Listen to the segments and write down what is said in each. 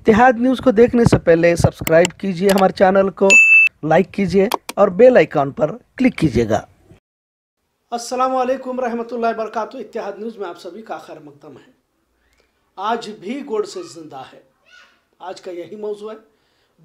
इतिहाद news को देखने से पहले सब्सक्राइब कीजिए हमारे चैनल को, लाइक कीजिए और बेल आइकॉन पर क्लिक कीजिएगा। अस्सलाम वालेकुम रहमतुल्लाहि बरकातु इतिहाद न्यूज़ में आप सभी का खैर मकदम है। आज भी गोडसे ज़िंदा है। आज का यही मौजू है।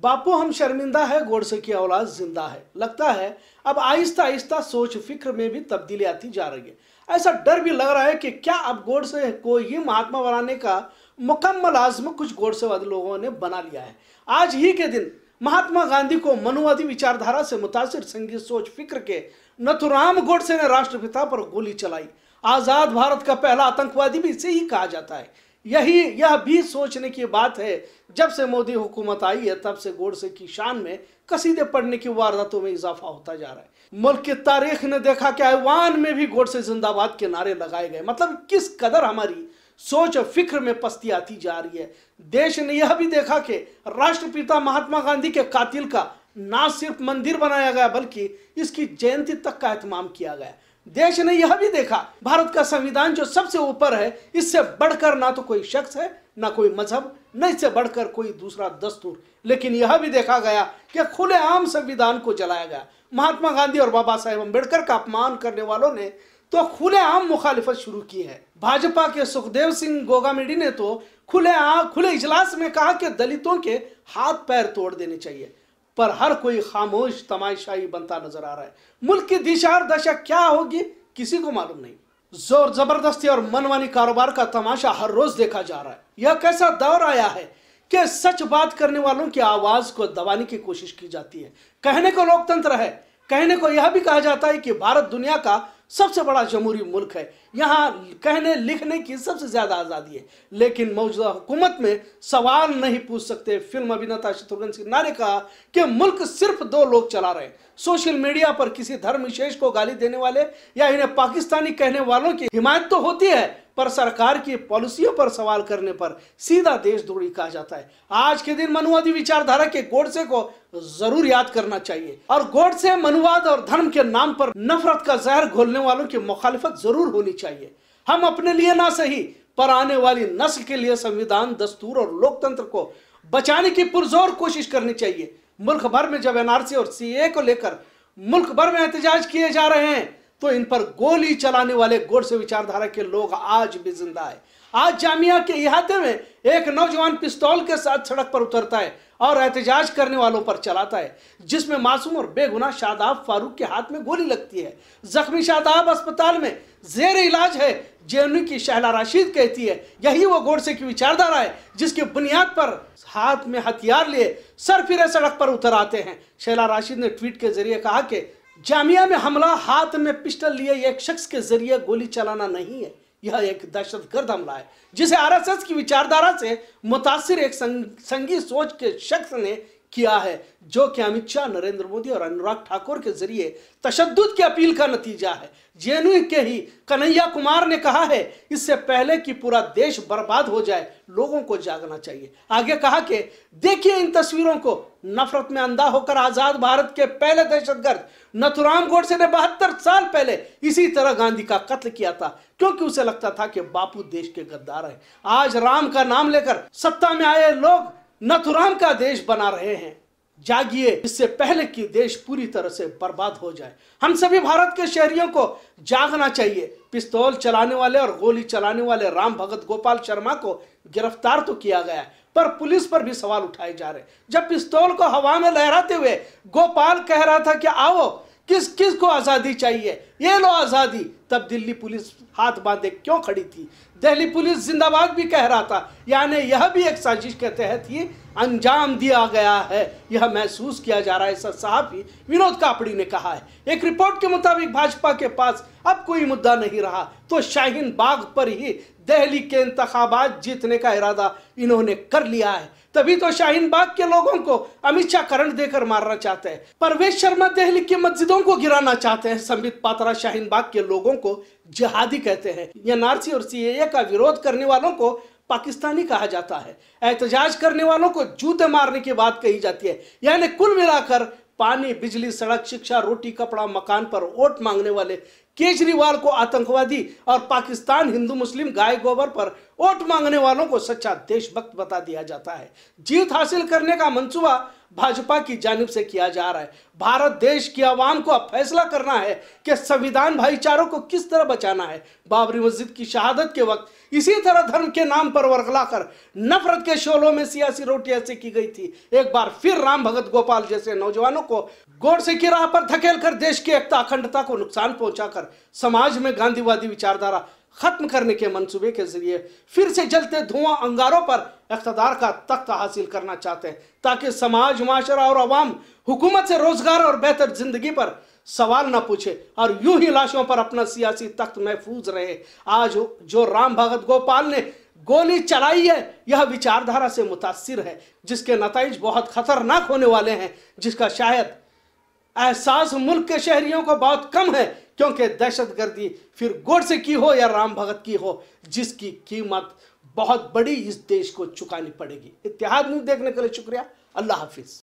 बापू हम शर्मिंदा है गोडसे की औलाद ज़िंदा है। लगता है अब आहिस्ता आहिस्ता सोच फ़िक्र में भी तब्दीली आती जा रही है। ऐसा डर भी लग रहा है कि क्या अब गोडसे को ही महात्मा बनाने का मुकम्मल आज़म कुछ गोडसेवादी लोगों ने बना लिया है। आज ही के दिन महात्मा गांधी को मनुवादी विचारधारा से मुतासिर संगीत सोच फ़िक्र के नथुराम गोडसे ने राष्ट्रपिता पर गोली चलाई। आज़ाद भारत का पहला आतंकवादी भी इसे ही कहा जाता है। यही, यह भी सोचने की बात है, जब से मोदी हुकूमत आई है, तब से गोडसे की शान में कसीदे पढ़ने की वारदातों में इजाफा होता जा रहा है। मुल्क की तारीख ने देखा कि ऐवान में भी गोडसे जिंदाबाद के नारे लगाए गए। मतलब किस कदर हमारी सोच फ़िक्र में पस्ती आती जा रही है। देश ने यह भी देखा कि राष्ट्रपिता महात्मा गांधी के कातिल का ना सिर्फ़ मंदिर बनाया गया, बल्कि इसकी जयंती तक का एहतमाम किया गया। देश ने यह भी देखा, भारत का संविधान जो सबसे ऊपर है, इससे बढ़कर ना तो कोई शख्स है, ना कोई मज़हब, न इससे बढ़कर कोई दूसरा दस्तूर। लेकिन यह भी देखा गया कि खुलेआम संविधान को जलाया गया। महात्मा गांधी और बाबा साहेब अंबेडकर का अपमान करने वालों ने तो खुलेआम मुखालिफत शुरू की है। भाजपा के सुखदेव सिंह गोगामेडी ने तो खुले खुले इजलास में कहा कि दलितों के हाथ पैर तोड़ देने चाहिए, पर हर कोई खामोश, तमाशाई बनता नज़र आ रहा है। मुल्क की दिशा दशा क्या होगी, किसी को मालूम नहीं। ज़ोर ज़बरदस्ती और मनमानी कारोबार का तमाशा हर रोज देखा जा रहा है। यह कैसा दौर आया है कि सच बात करने वालों की आवाज़ को दबाने की कोशिश की जाती है। कहने को लोकतंत्र है, कहने को यह भी कहा जाता है कि भारत दुनिया का सबसे बड़ा जमहूरी मुल्क है। यहाँ कहने, लिखने की सबसे ज़्यादा आज़ादी है। लेकिन मौजूदा हुकूमत में सवाल नहीं पूछ सकते। फ़िल्म अभिनेता शत्रुघ्न सिन्हा ने कहा कि मुल्क सिर्फ़ दो लोग चला रहे हैं। सोशल मीडिया पर किसी धर्म विशेष को गाली देने वाले या इन्हें पाकिस्तानी कहने वालों की हिमायत तो होती है पर सरकार की पॉलिसियों पर सवाल करने पर सीधा देशद्रोही कहा जाता है। आज के दिन मनुवादी विचारधारा के गोडसे को ज़रूर याद करना चाहिए। और गोडसे, मनुवाद और धर्म के नाम पर नफरत का जहर घोलने वालों की मुखालिफत ज़रूर होनी चाहिए। हम अपने लिए ना सही, पर आने वाली नस्ल के लिए संविधान, दस्तूर और लोकतंत्र को बचाने की पुरजोर कोशिश करनी चाहिए। मुल्क भर में जब एनआरसी और सीए को लेकर मुल्क भर में एहतजाज किए जा रहे हैं तो इन पर गोली चलाने वाले गोड से विचारधारा के लोग आज भी ज़िंदा है। आज जामिया के इहाते में एक नौजवान पिस्तौल के साथ सड़क पर उतरता है और एहतजाज करने वालों पर चलाता है, जिसमें मासूम और बेगुना शादाब फारूक के हाथ में गोली लगती है। जख्मी शादाब अस्पताल में जेर इलाज है जेएनयू की शहला राशिद कहती है। यही वो गोडसे की विचारधारा है, जिसकी बुनियाद पर हाथ में हथियार लिए सर फिरे सड़क पर उतर आते हैं। शहला राशिद ने ट्वीट के ज़रिए कहा कि जामिया में हमला हाथ में पिस्टल लिए एक शख्स के ज़रिए गोली चलाना नहीं है। यह एक दहशत गर्द हमला है जिसे आरएसएस की विचारधारा से मुतासर एक संग, संगी सोच के शख्स ने किया है जो कि अमित शाह नरेंद्र मोदी और अनुराग ठाकुर के ज़रिए तशद की अपील का नतीजा है। जेएनयू के ही कन्हैया कुमार ने कहा है, इससे पहले कि पूरा देश बर्बाद हो जाए, लोगों को जागना चाहिए। आगे कहा कि, देखिए इन तस्वीरों को, नफरत में अंधा होकर आज़ाद भारत के पहले दहशतगर्द, नथुराम गोडसे ने बहत्तर साल पहले इसी तरह गांधी का कत्ल किया था, क्योंकि उसे लगता था कि बापू देश के गद्दार है। आज राम का नाम लेकर सत्ता में आए लोग नथुराम का देश बना रहे हैं। जागिए इससे पहले कि देश पूरी तरह से बर्बाद हो जाए। हम सभी भारत के शहरियों को जागना चाहिए। पिस्तौल चलाने वाले और गोली चलाने वाले राम भगत गोपाल शर्मा को गिरफ़्तार तो किया गया पर पुलिस पर भी सवाल उठाए जा रहे जब पिस्तौल को हवा में लहराते हुए गोपाल कह रहा था कि आओ किस किस को आज़ादी चाहिए? ये लो आज़ादी। तब दिल्ली पुलिस हाथ बांधे क्यों खड़ी थी? दिल्ली पुलिस जिंदाबाद भी कह रहा था। यानी यह भी एक साजिश के तहत ही अंजाम दिया गया है। यह महसूस किया जा रहा है, सर साहब ही विनोद कापड़ी ने कहा है। एक रिपोर्ट के मुताबिक भाजपा के पास अब कोई मुद्दा नहीं रहा। तो शाहीन बाग पर ही दिल्ली के इंतबात जीतने का इरादा इन्होंने कर लिया है। तभी तो शाहीन बाग के लोगों को अमित शाह करंट देकर मारना चाहते हैं। परवेश शर्मा दिल्ली की मस्जिदों को गिराना चाहते हैं। संबित पात्रा शाहीन बाग के लोगों को जहादी कहते हैं। एनआरसी और सीएए का विरोध करने वालों को पाकिस्तानी कहा जाता है। एहतजाज करने वालों को जूते मारने की बात कही जाती है। यानी कुल मिलाकर पानी, बिजली, सड़क, शिक्षा, रोटी, कपड़ा, मकान पर वोट मांगने वाले केजरीवाल को आतंकवादी और पाकिस्तान हिंदू मुस्लिम गाय गोबर पर वोट मांगने वालों को सच्चा देशभक्त बता दिया जाता है। जीत हासिल करने का मंसूबा भाजपा की जानब से किया जा रहा है। भारत देश की आवाम को अब फैसला करना है कि संविधान भाईचारों को किस तरह बचाना है। बाबरी मस्जिद की शहादत के वक्त इसी तरह धर्म के नाम पर वर्गलाकर नफरत के शोलों में सियासी रोटी ऐसी की गई थी। एक बार फिर राम भगत गोपाल जैसे नौजवानों को गोड से की राह पर धकेल कर देश की एकता अखंडता को नुकसान पहुंचाकर समाज में गांधीवादी विचारधारा खत्म करने के मंसूबे के ज़रिए फिर से जलते धुआँ अंगारों पर इकतदार का तख्त हासिल करना चाहते हैं, ताकि समाज, माशरा और अवाम, हुकूमत से रोज़गार और बेहतर ज़िंदगी पर सवाल ना पूछे और यूँ ही लाशों पर अपना सियासी तख्त महफूज रहे। आज जो राम भगत गोपाल ने गोली चलाई है, यह विचारधारा से मुतासर है, जिसके नतज बहुत खतरनाक होने वाले हैं, जिसका शायद एहसास मुल्क के शहरियों को बहुत कम है क्योंकि दहशत गर्दी फिर गोड से की हो या राम भगत की हो, जिसकी कीमत बहुत बड़ी इस देश को चुकानी पड़ेगी। इतिहाद न्यूज़ देखने के लिए शुक्रिया। अल्लाह हाफिज़।